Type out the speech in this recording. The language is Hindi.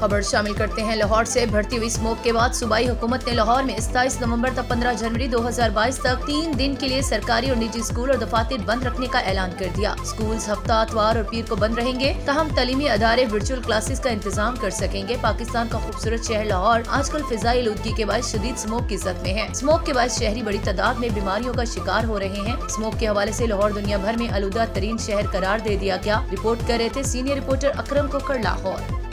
खबर शामिल करते हैं। लाहौर से भर्ती हुई स्मोक के बाद सूबाई हुकूमत ने लाहौर में सताईस नवंबर तक 15 जनवरी 2022 तक तीन दिन के लिए सरकारी और निजी स्कूल और दफातर बंद रखने का ऐलान कर दिया। स्कूल हफ़्ता, अतवार और पीर को बंद रहेंगे। तहम तलीमी अदारे वर्चुअल क्लासेस का इंतज़ाम कर सकेंगे। पाकिस्तान का खूबसूरत शहर लाहौर आजकल फिजाई आलूदगी के बाद शदीद स्मोक की जद में है। स्मोक के बाद शहरी बड़ी तादाद में बीमारियों का शिकार हो रहे हैं। स्मोक के हवाले ऐसी लाहौर दुनिया भर में आलूदा तरीन शहर करार दे दिया गया। रिपोर्ट कर रहे थे सीनियर रिपोर्टर अक्रम कोकर लाहौर।